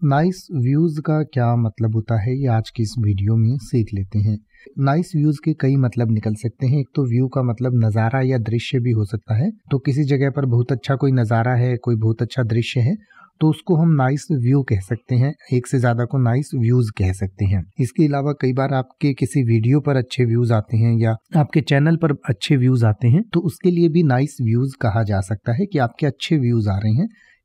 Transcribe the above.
Nice views का क्या मतलब होता है, ये आज की इस वीडियो में सीख लेते हैं। नाइस व्यूज़ के कई मतलब निकल सकते हैं। एक तो व्यू का मतलब नज़ारा या दृश्य भी हो सकता है। तो किसी जगह पर बहुत अच्छा कोई नज़ारा है, कोई बहुत अच्छा दृश्य है तो उसको हम नाइस व्यू कह सकते हैं। एक से ज़्यादा को नाइस व्यूज़ कह सकते हैं। इसके अलावा कई बार आपके किसी वीडियो पर अच्छे व्यूज़ आते हैं या आपके चैनल पर अच्छे व्यूज़ आते हैं तो उसके लिए भी नाइस व्यूज़ कहा जा सकता है कि आपके अच्छे व्यूज़ आ रहे हैं।